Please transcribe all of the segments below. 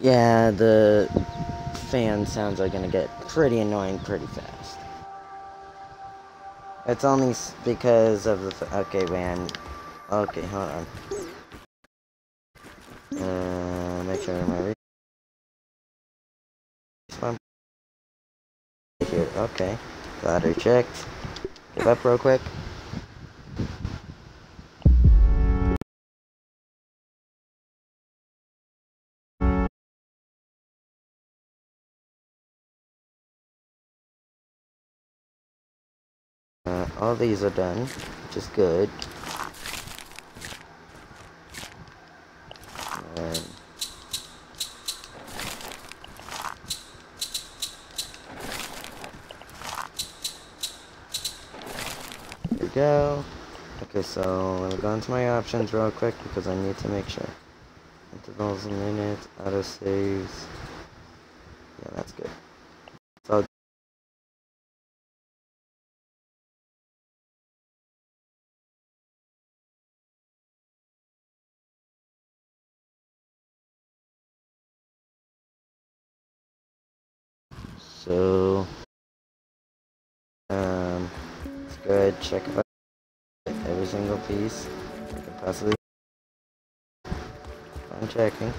Yeah, the fan sounds are gonna get pretty annoying pretty fast. It's only because of the. okay, man. Okay, hold on. Uh, make sure my respawn here. Okay, her checked. Give up real quick. All these are done, which is good. There we go. Okay, so let me go into my options real quick because I need to make sure. Intervals a minute, auto saves. Yeah, that's good. So, um, let's go ahead and check every single piece I can possibly. I'm checking.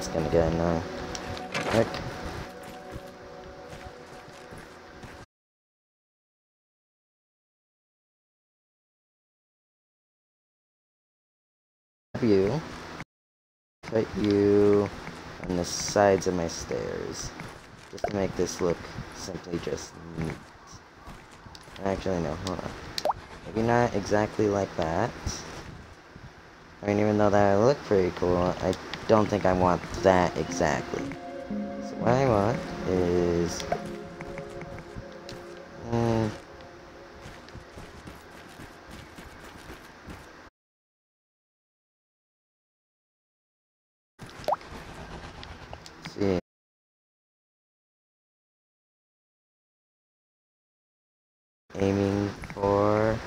That's gonna get annoying. Heck. You, put you on the sides of my stairs, just to make this look simply just neat. Actually, no, hold on. Maybe not exactly like that. I mean, even though that would look pretty cool, I don't think I want that exactly. So what I want is... Mm, see. Aiming for...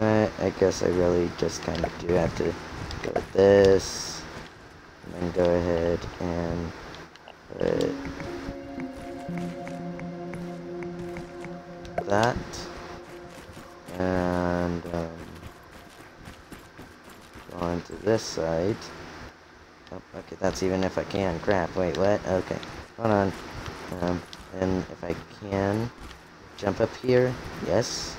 I, I guess I really just kind of do have to go with this. And go ahead and put that. And um, go on to this side. Oh, okay, that's even if I can. Crap, wait, what? Okay, hold on. Um, and if I can, jump up here. Yes.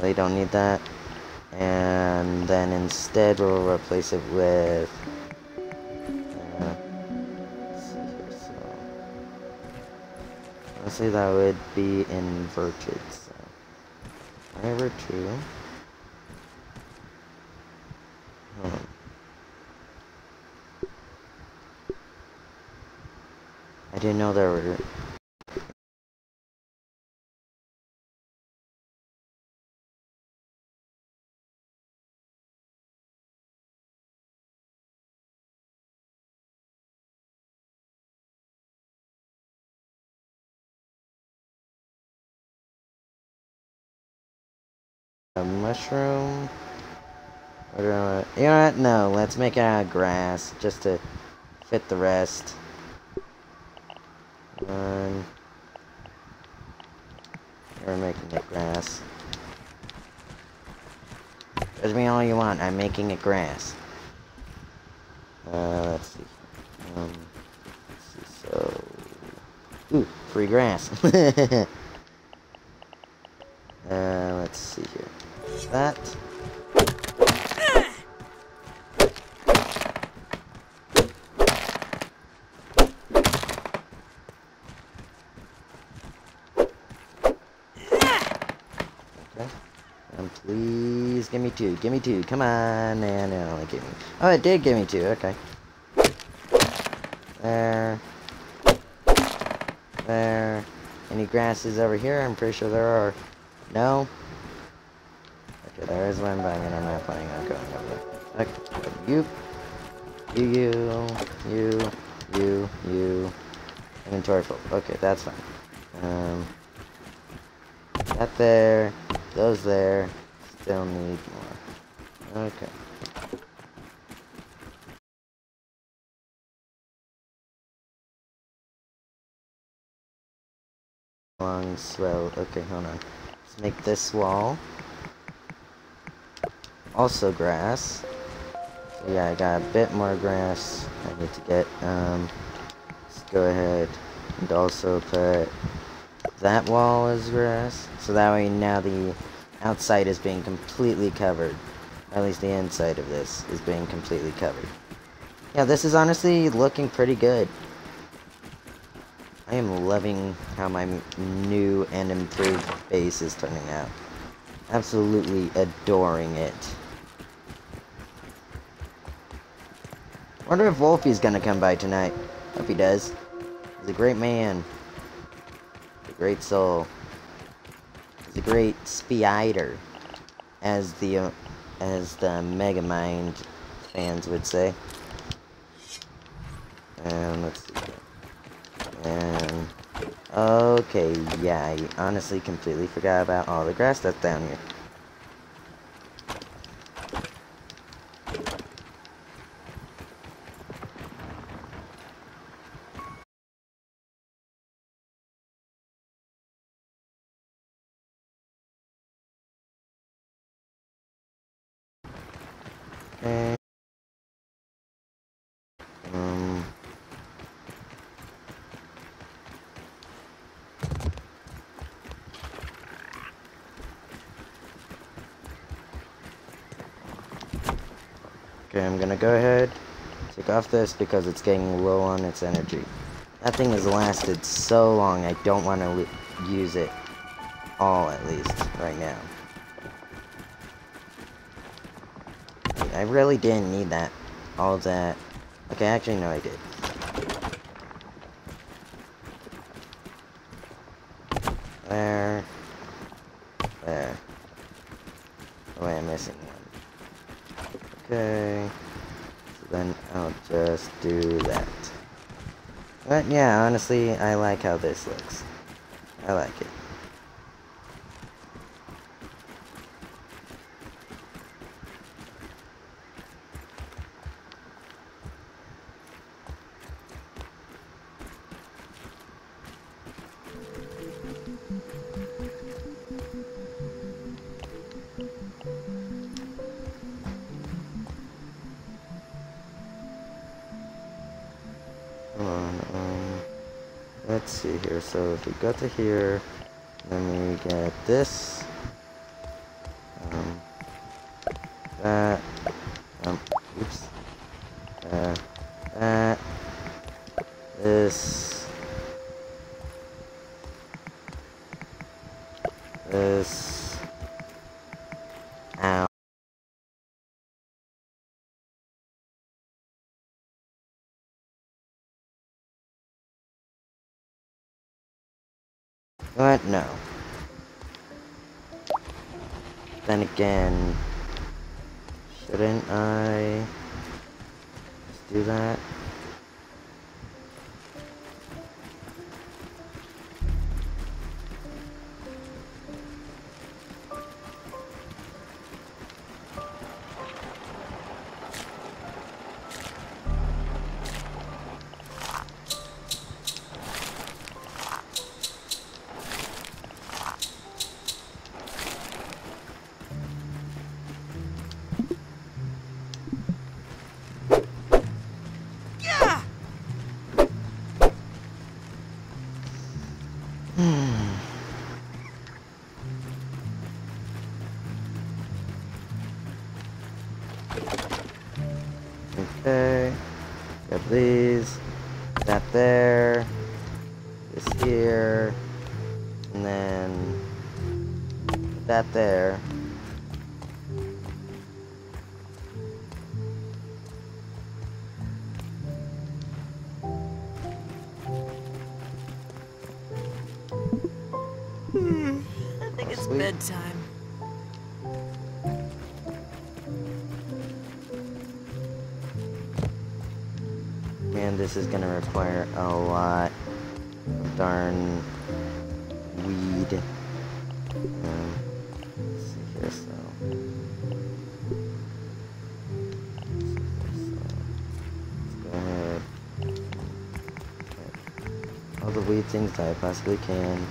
Really don't need that. And then instead we'll replace it with... Uh, let's so... Honestly that would be inverted, so... Whatever, two. Hmm. I didn't know there were A mushroom? Or, uh, you know what? No, let's make it out of grass, just to fit the rest. One. We're making it grass. Judge me all you want, I'm making it grass. Uh, let's see. Um, let's see, so... Ooh, free grass. uh, let's see here that. Okay. Um, please give me two. Give me two. Come on. And it only gave me. Oh, it did give me two. Okay. There. There. Any grasses over here? I'm pretty sure there are. No? Okay, there is one, but I mean, I'm not planning on going over there. Okay, you. You, you, you, you, you. Inventory full. Okay, that's fine. Um, that there. Those there. Still need more. Okay. Long road. Okay, hold on. Let's make this wall. Also grass. Yeah, I got a bit more grass I need to get. Um, let's go ahead and also put that wall as grass. So that way now the outside is being completely covered. At least the inside of this is being completely covered. Yeah, this is honestly looking pretty good. I am loving how my new and improved base is turning out. Absolutely adoring it. Wonder if Wolfie's gonna come by tonight. Hope he does. He's a great man. A great soul. He's a great spider, as the uh, as the Megamind fans would say. And let's see. And okay, yeah, I honestly completely forgot about all the grass that's down here. And, um, okay, I'm gonna go ahead, take off this because it's getting low on its energy. That thing has lasted so long, I don't want to use it all, at least, right now. I really didn't need that. All that. Okay, actually, no, I did. There. There. Oh, wait, I'm missing one. Okay. Then I'll just do that. But yeah, honestly, I like how this looks. I like it. We go to here, then we get this, again, shouldn't I do that? Man, this is gonna require a lot of darn weed. Um, let's see here, so. All the weed things that I possibly can.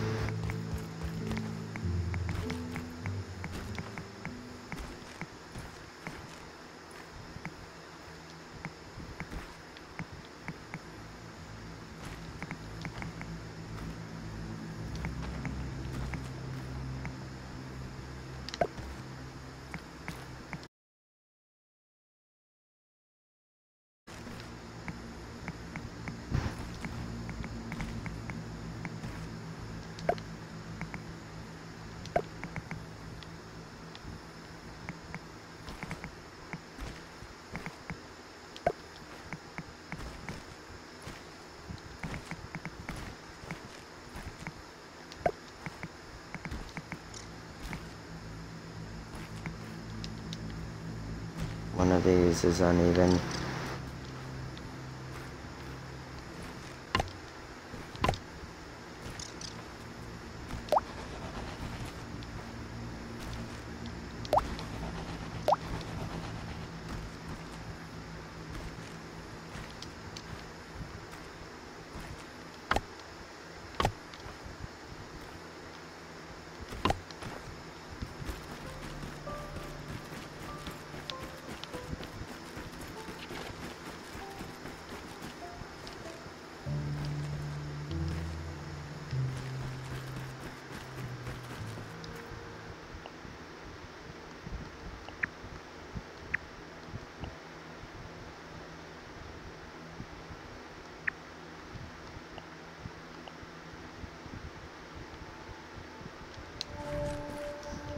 Is uneven.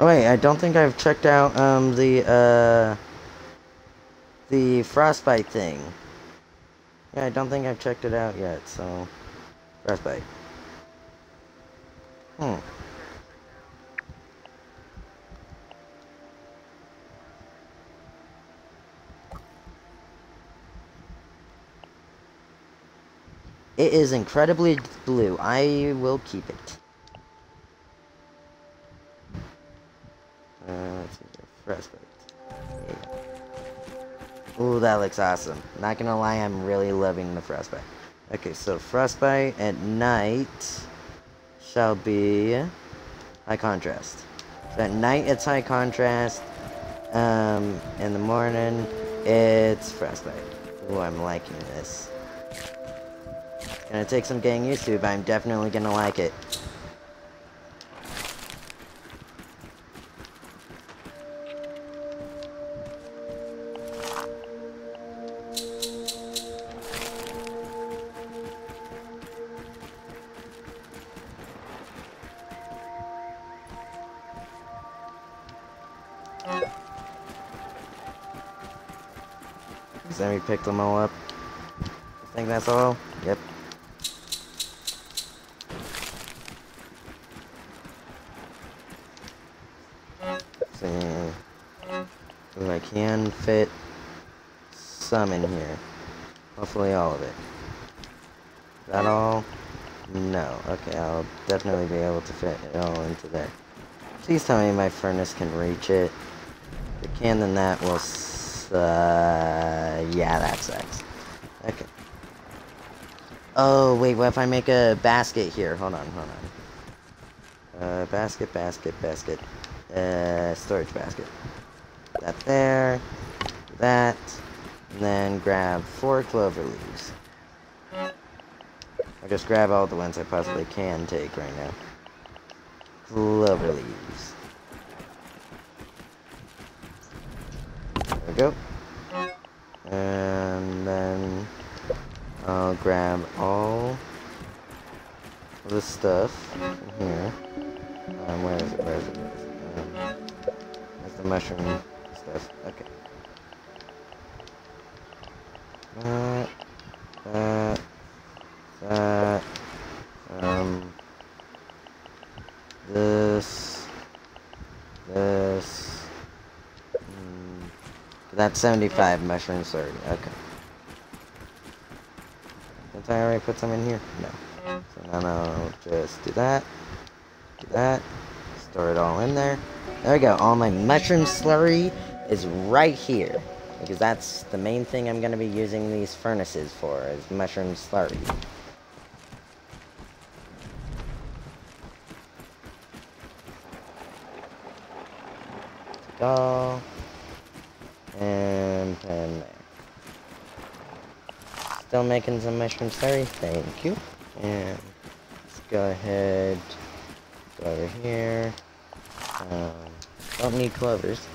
Wait, I don't think I've checked out um the uh the frostbite thing. Yeah, I don't think I've checked it out yet, so frostbite. Hmm. It is incredibly blue. I will keep it. Uh, let's Frostbite. Yeah. Ooh, that looks awesome. Not gonna lie, I'm really loving the frostbite. Okay, so frostbite at night shall be high contrast. So at night it's high contrast. Um, in the morning it's frostbite. Ooh, I'm liking this. Gonna take some getting used to, but I'm definitely gonna like it. Picked them all up. I think that's all. Yep. See. Ooh, I can fit some in here. Hopefully all of it. Is that all? No. Okay, I'll definitely be able to fit it all into there. Please tell me my furnace can reach it. If it can, then that will... Uh, yeah, that sucks. Okay. Oh, wait, what if I make a basket here? Hold on, hold on. Uh, basket, basket, basket. Uh, storage basket. That there. That. And then grab four clover leaves. I'll just grab all the ones I possibly can take right now. Clover leaves. We go. And then I'll grab all the stuff from here. Um, where is it? Where is it? Where is it? Um, the mushroom stuff. Okay. That, that, that, um, this, That's 75 mushroom slurry. Okay. Did I already put some in here? No. So now I'll just do that. Do that. Store it all in there. There we go. All my mushroom slurry is right here. Because that's the main thing I'm going to be using these furnaces for, is mushroom slurry. Go. And pen there. Still making some mushroom slurry, thank you. And let's go ahead, go over here. Um, don't need clovers.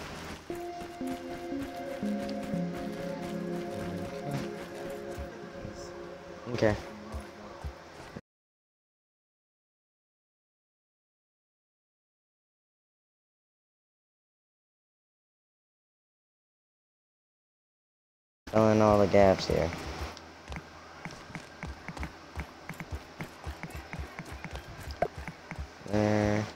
Okay. Okay. Fill in all the gaps here. There.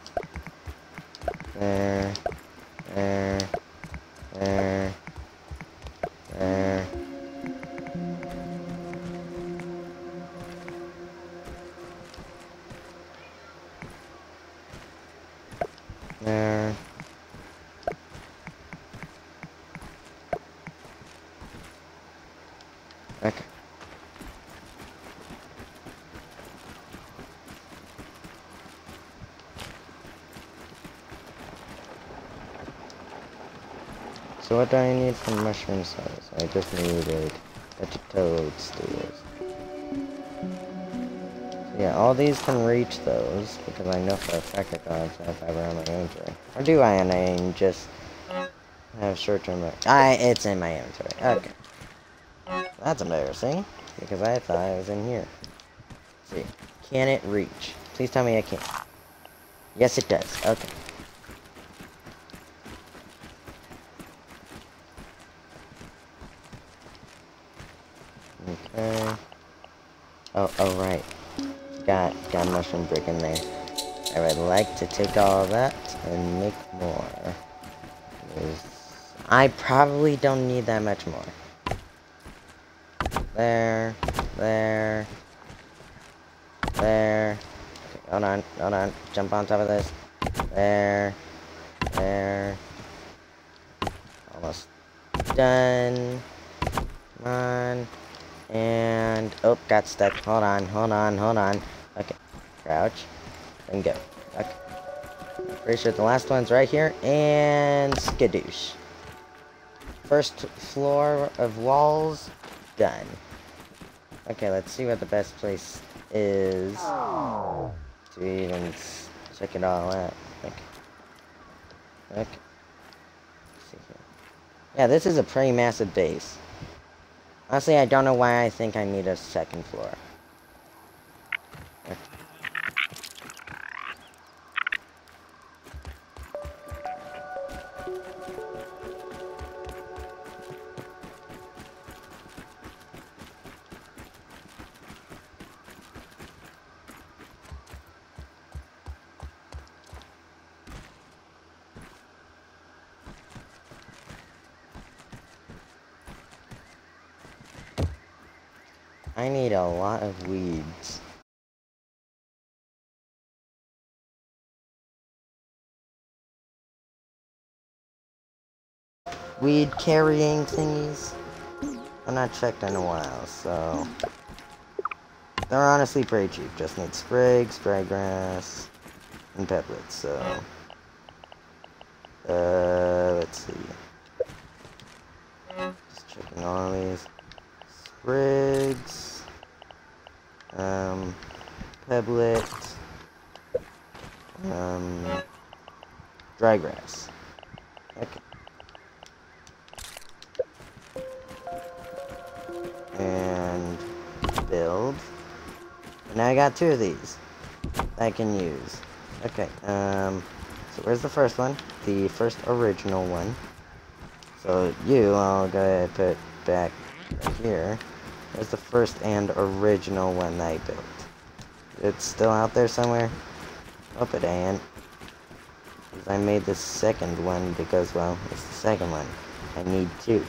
So what do I need from mushroom sauce? I just needed of toadstools. So yeah, all these can reach those, because I know for a fact I have fiber on my inventory. Or do I, and I just have short-term... I, it's in my inventory. Okay. That's embarrassing, because I thought I was in here. Let's see. Can it reach? Please tell me I can. Yes, it does. Okay. Take all that and make more. I probably don't need that much more. There, there, there. Okay, hold on, hold on. Jump on top of this. There, there. Almost done. Come on. And, oh, got stuck. Hold on, hold on, hold on. Okay, crouch, and go. Pretty sure the last one's right here. And skadoosh. First floor of walls, done. Okay, let's see what the best place is to even check it all out. Okay. Okay. see here. Yeah, this is a pretty massive base. Honestly, I don't know why I think I need a second floor. Weeds. Weed carrying thingies? I've not checked in a while, so... They're honestly pretty cheap. Just need sprigs, dry grass, and pebblets, so... Uh, let's see. Just checking all these. Sprigs. Um, Pebblet. Um, dry grass. Okay. And build. And now I got two of these I can use. Okay, um, so where's the first one? The first original one. So you, I'll go ahead and put back right here. There's the first and original one I built. It's still out there somewhere? Hope it ain't. Because I made the second one because, well, it's the second one. I need two.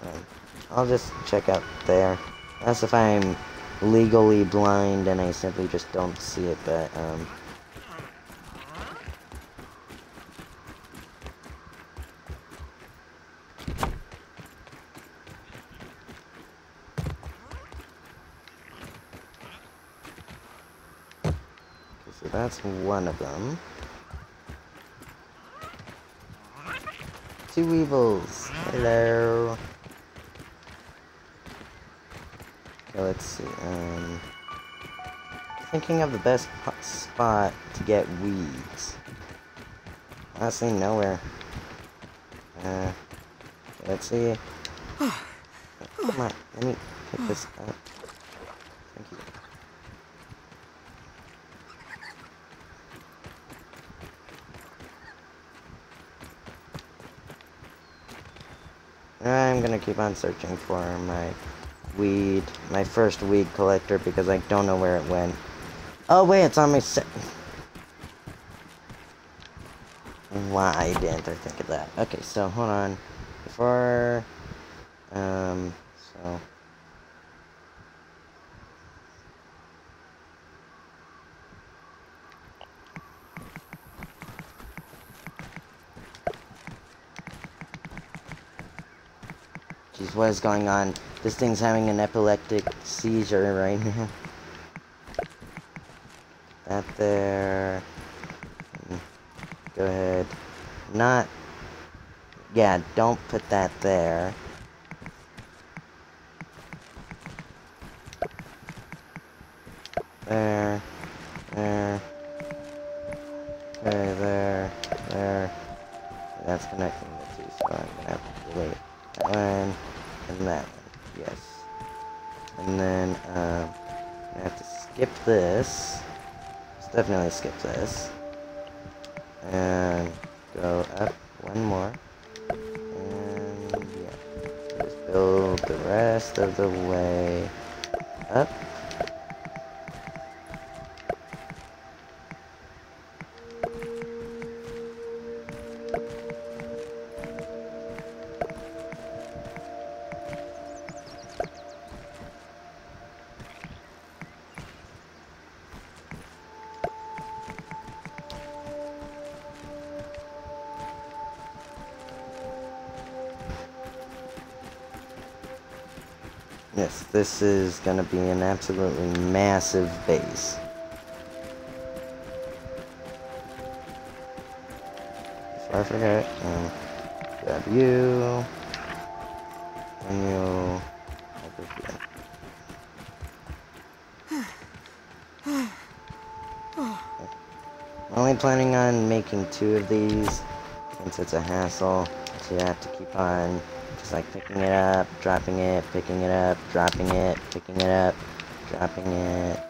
Um, I'll just check out there. That's if I'm legally blind and I simply just don't see it, but, um... So that's one of them. Two weevils. Hello. Okay, let's see. Um, thinking of the best spot to get weeds. I Honestly, nowhere. Uh, let's see. Come on, let me pick this up. Thank you. I'm gonna keep on searching for my weed, my first weed collector, because I don't know where it went. Oh wait, it's on my set. Why didn't I think of that? Okay, so hold on. Before, um, so. Jeez, what is going on? This thing's having an epileptic seizure right now. That there. Go ahead. Not. Yeah, don't put that there. There. There. Okay, there. There. That's connecting the two, so I'm gonna have to delete that one and that one. Yes. And then, um, I have to skip this. Let's definitely skip this. And go up one more. And yeah. Just build the rest of the way up. This is gonna be an absolutely massive base. I forget, um, grab you, and you. I'm only planning on making two of these, since it's a hassle, you have to keep on just like picking it up, dropping it, picking it up, dropping it, picking it up, dropping it.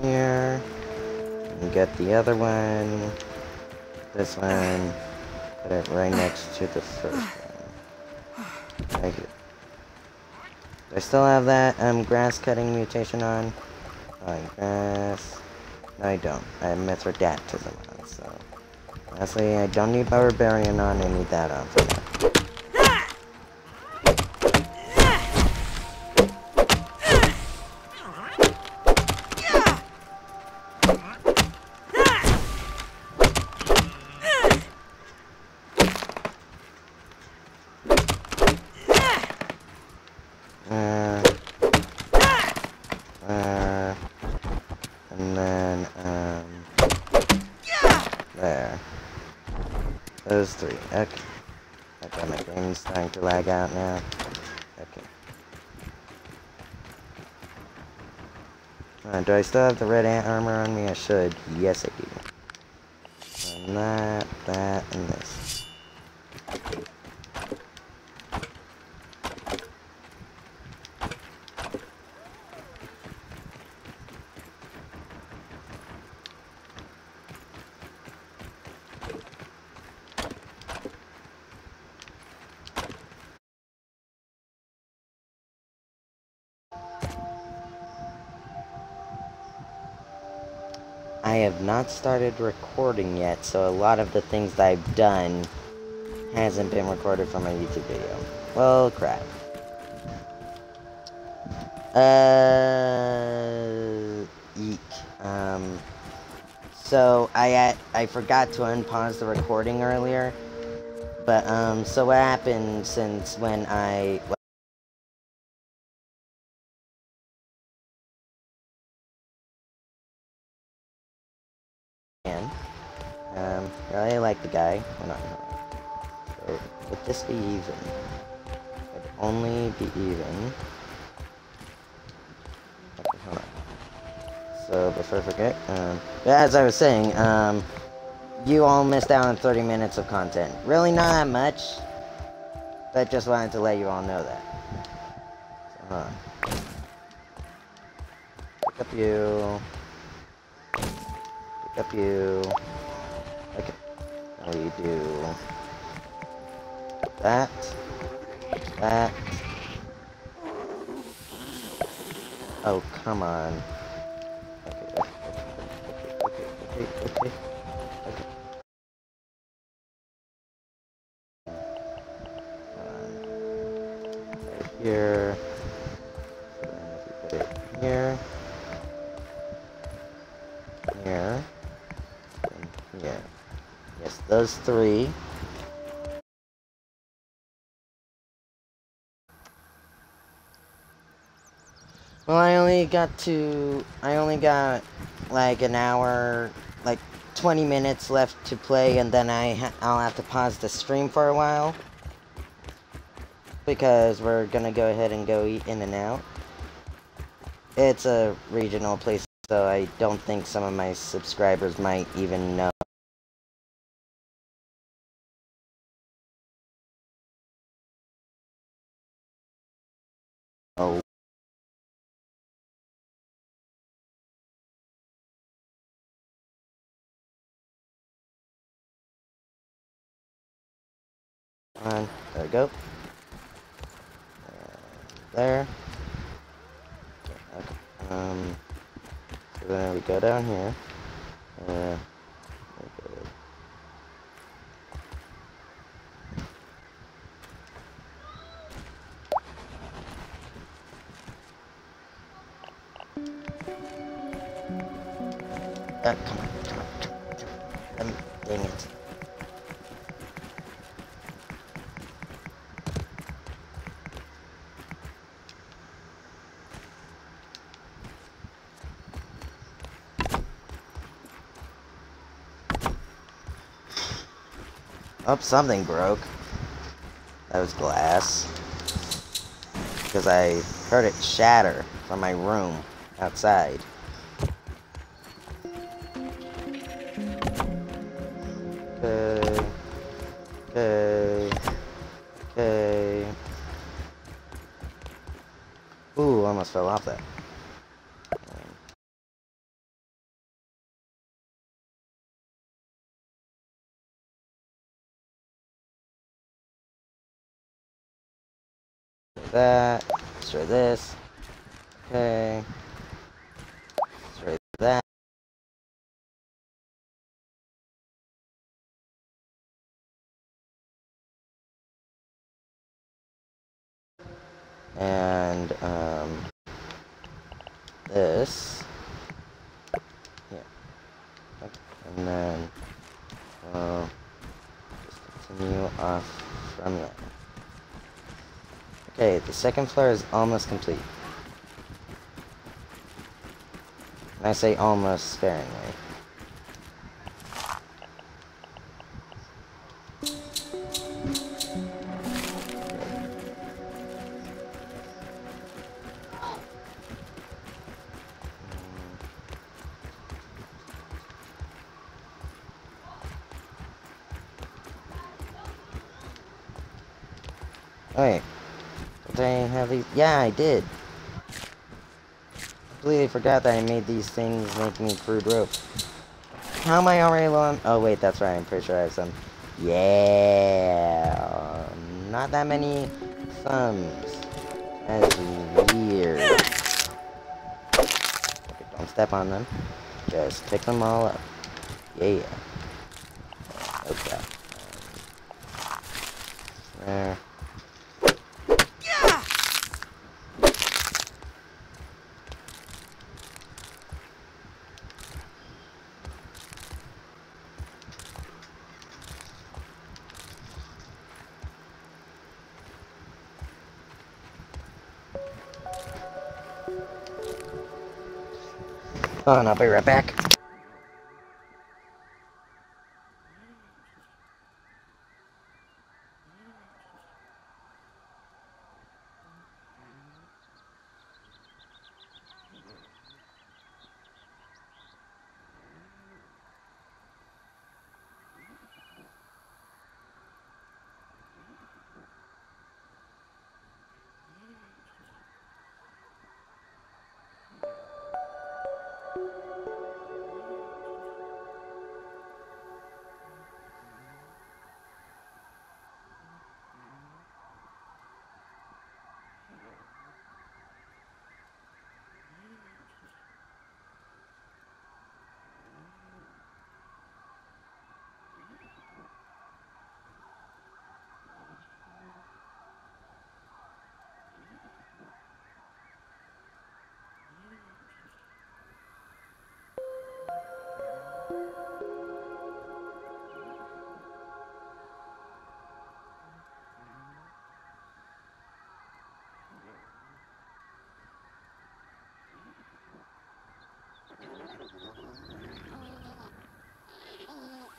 Here. And get the other one. This one. Put it right next to the first one. Do I still have that um, grass cutting mutation on? Alright, grass. No, I don't. I have Mithridatism on, so... Honestly, I don't need Barbarian on, I need that on. Those three. Okay. Okay, my game's starting to lag out now. Okay. Uh, do I still have the red ant armor on me? I should. Yes, I do. Started recording yet, so a lot of the things that I've done hasn't been recorded for my YouTube video. Well, crap. Uh, eek. Um, so I I forgot to unpause the recording earlier, but um, so what happened since when I Um, really like the guy. Hold on. So, would this be even? Would only be even. Okay, hold on. So, before I forget, um, as I was saying, um, you all missed out on 30 minutes of content. Really not that much, but just wanted to let you all know that. So, hold on. Pick up you. Pick up you. Okay. We do that, that. Oh, come on. Okay, okay, okay, okay, okay, okay. Those three. Well, I only got to, I only got like an hour, like 20 minutes left to play, and then I I'll have to pause the stream for a while. Because we're gonna go ahead and go eat In-N-Out. It's a regional place, so I don't think some of my subscribers might even know. On. There we go. And there. Okay. Um. So then we go down here. Uh. we go- Uh, come on, come on, come on, come on. Um, dang it. Oh, something broke. That was glass. Because I heard it shatter from my room outside. Okay. Okay. Okay. Ooh, I almost fell off that. That. Destroy this. Okay. Destroy that. And, um, this. Yeah. Okay. And then, uh, just continue off from there. Okay, the second floor is almost complete. And I say almost sparingly. Did I have these? Yeah, I did. Completely forgot that I made these things making me crude rope. How am I already low on? Oh wait, that's right. I'm pretty sure I have some. Yeah, not that many thumbs. That is weird. Okay, don't step on them. Just pick them all up. Yeah. On, I'll be right back. Oh,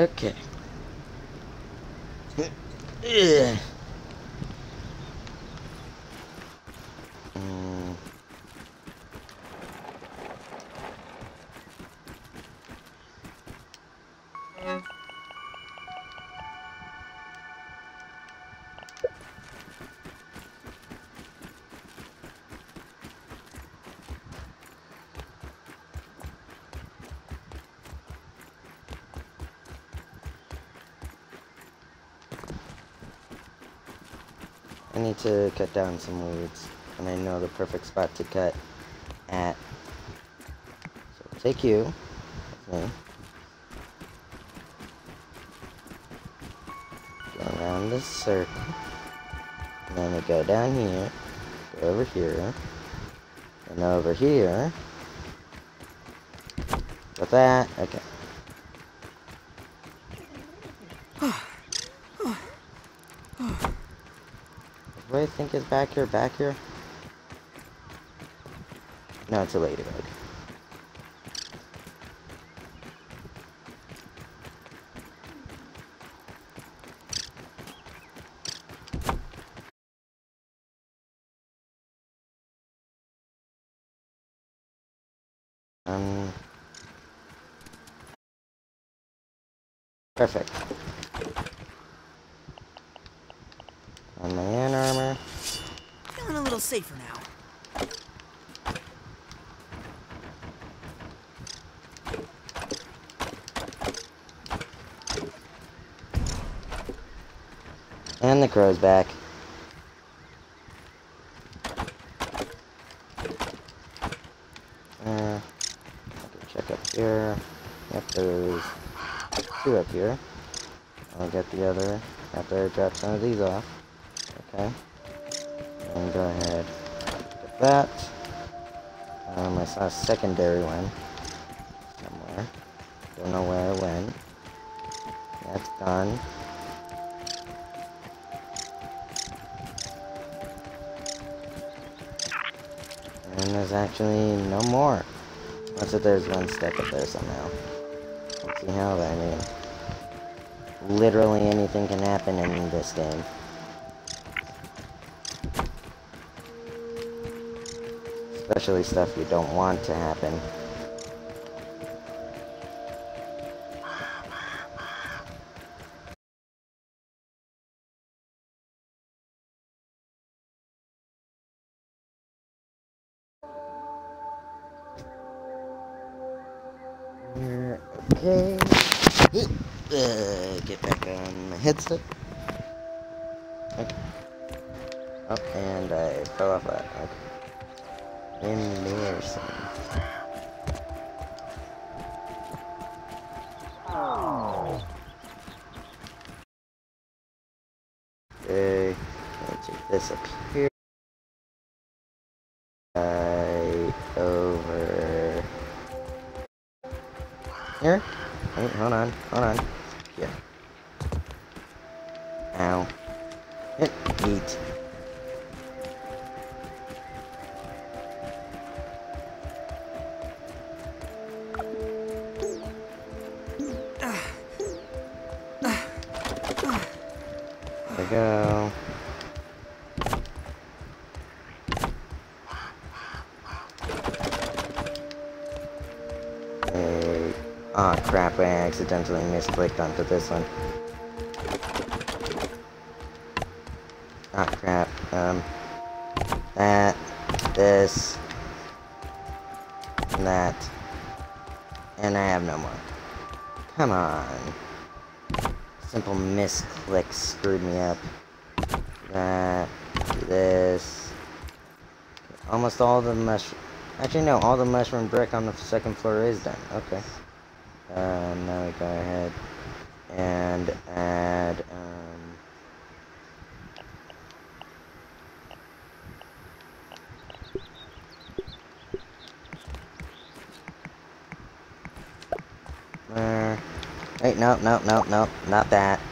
Okay. to cut down some weeds, and I know the perfect spot to cut at. So we'll take you, me. Go around this circle, and then we go down here, go over here, and over here. With that, okay. What do I think is back here? Back here? No, it's a ladybug. Um. Perfect. On my. Feeling safer now. And the crow's back. Uh, check up here. Yep, there's two up here. I'll get the other after I drop some of these off. Okay. And go ahead. Get that. Um, I saw a secondary one somewhere. Don't know where it went. That's gone. And there's actually no more. Unless if there's one stick up there somehow. Let's see how, I mean... Literally anything can happen in this game. Especially stuff you don't want to happen. Right over here. Wait, hold on, hold on. Yeah. Ow. Hit, eat. Accidentally misclicked onto this one. Ah crap. Um that this and that. And I have no more. Come on. Simple misclick screwed me up. That this almost all the mush actually no, all the mushroom brick on the second floor is done. Okay. Uh, now we go ahead and add, um, there. Wait, no, no, no, no, not that.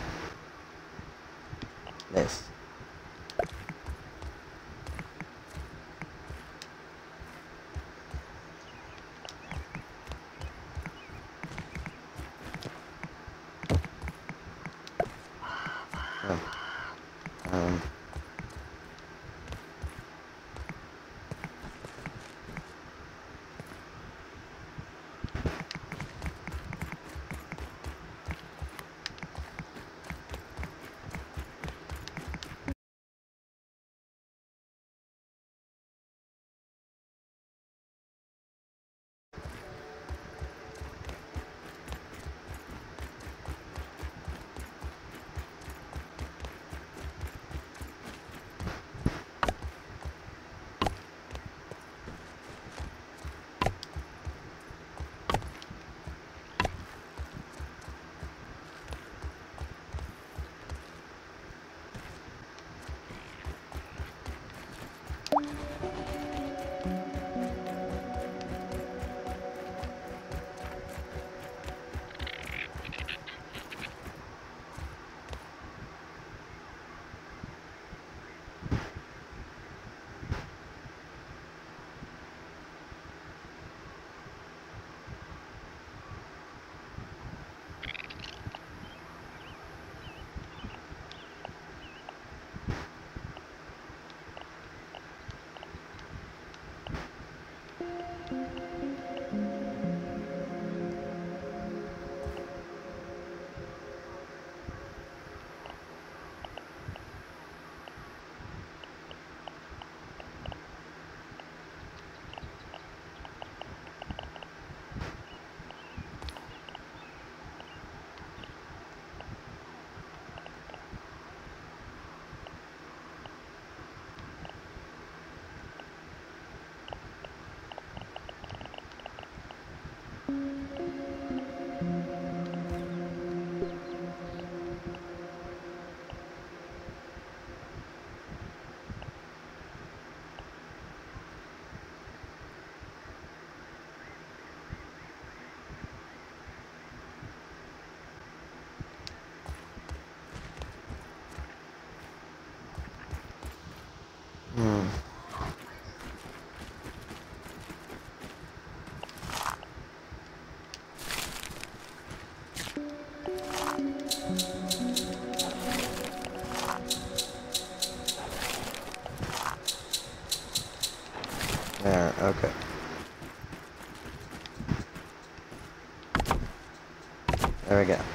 There we go.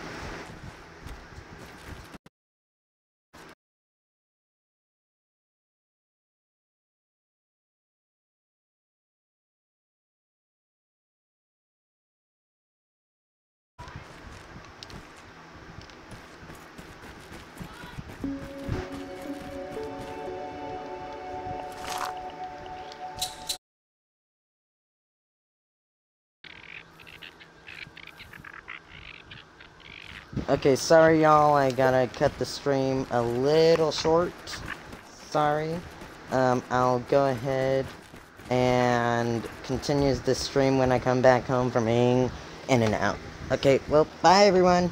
Okay, sorry y'all, I gotta cut the stream a little short. Sorry. Um, I'll go ahead and continue the stream when I come back home from being in and out. Okay, well, bye everyone.